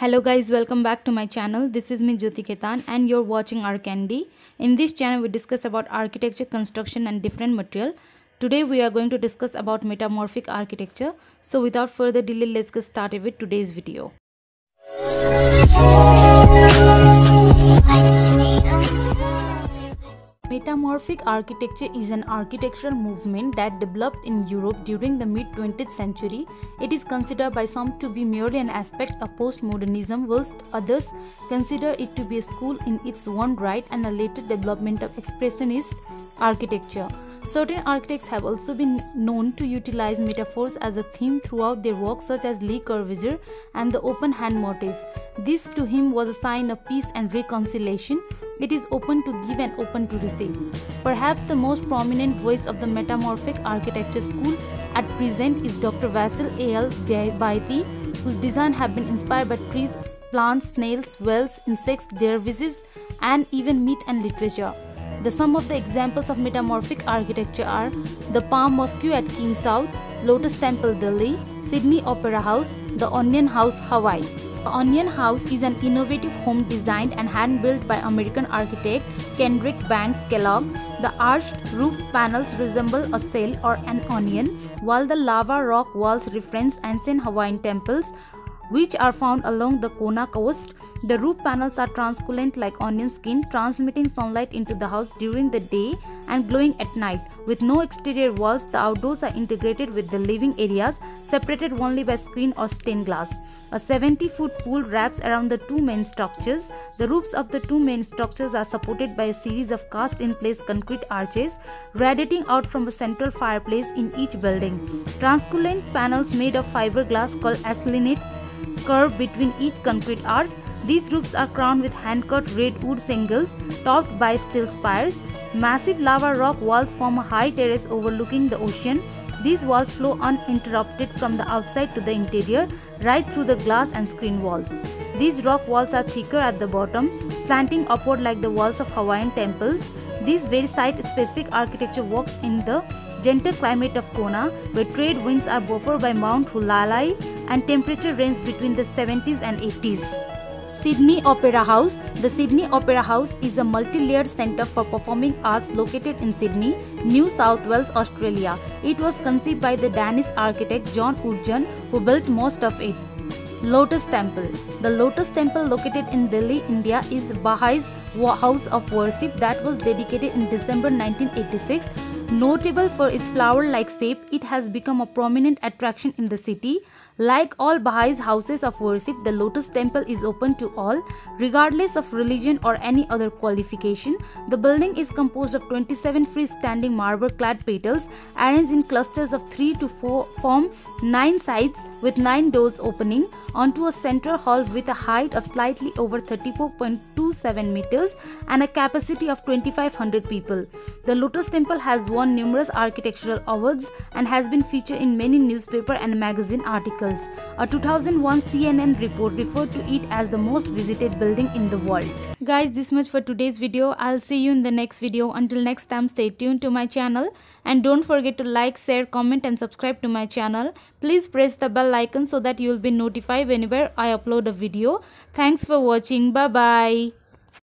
Hello guys, welcome back to my channel. This is me Jyoti Khetan and you're watching Arch Candie. In this channel we discuss about architecture, construction and different material. Today we are going to discuss about metamorphic architecture. So without further delay, let's get started with today's video. Metamorphic architecture is an architectural movement that developed in Europe during the mid 20th century. It is considered by some to be merely an aspect of postmodernism, whilst others consider it to be a school in its own right and a later development of expressionist architecture. Certain architects have also been known to utilize metaphors as a theme throughout their work, such as Le Corbusier and the open hand motif. This to him was a sign of peace and reconciliation. It is open to give and open to receive. Perhaps the most prominent voice of the metamorphic architecture school at present is Dr. Basil Al Bayati, whose design have been inspired by trees, plants, snails, whales, insects, dervishes, and even myth and literature. The some of the examples of metamorphic architecture are the Palm Mosque at King Saud, Lotus Temple Delhi, Sydney Opera House, the Onion House Hawaii. The Onion House is an innovative home designed and hand-built by American architect Kendrick Banks Kellogg. The arched roof panels resemble a cell or an onion, while the lava rock walls reference ancient Hawaiian temples which are found along the Kona coast. The roof panels are translucent like onion skin, transmitting sunlight into the house during the day and glowing at night. With no exterior walls, the outdoors are integrated with the living areas, separated only by screen or stained glass. A 70 foot pool wraps around the two main structures. The roofs of the two main structures are supported by a series of cast in place concrete arches radiating out from a central fireplace in each building. Translucent panels made of fiberglass called Alsynite curve between each concrete arch. These roofs are crowned with hand-cut red wood shingles topped by steel spires. Massive lava rock walls form a high terrace overlooking the ocean. These walls flow uninterrupted from the outside to the interior, right through the glass and screen walls. These rock walls are thicker at the bottom, slanting upward like the walls of Hawaiian temples. These very site-specific architecture works in the gentle climate of Kona, where trade winds are buffered by Mount Hualalai and temperature range between the 70s and 80s. Sydney Opera House The Sydney Opera House is a multi-layered centre for performing arts located in Sydney, New South Wales, Australia. It was conceived by the Danish architect Jørn Utzon who built most of it. Lotus Temple The Lotus Temple located in Delhi, India is Baha'is house of worship that was dedicated in December 1986 Notable for its flower-like shape, it has become a prominent attraction in the city. Like all Baha'is houses of worship, the Lotus Temple is open to all, regardless of religion or any other qualification. The building is composed of 27 freestanding marble-clad petals arranged in clusters of 3 to 4 form 9 sides with 9 doors opening onto a central hall with a height of slightly over 34.27 meters and a capacity of 2500 people. The Lotus Temple has won numerous architectural awards and has been featured in many newspaper and magazine articles. A 2001 CNN report referred to it as the most visited building in the world. Guys, this much for today's video. I'll see you in the next video. Until next time, stay tuned to my channel and don't forget to like, share, comment and subscribe to my channel. Please press the bell icon so that you will be notified whenever I upload a video. Thanks for watching. Bye-bye.